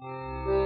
Música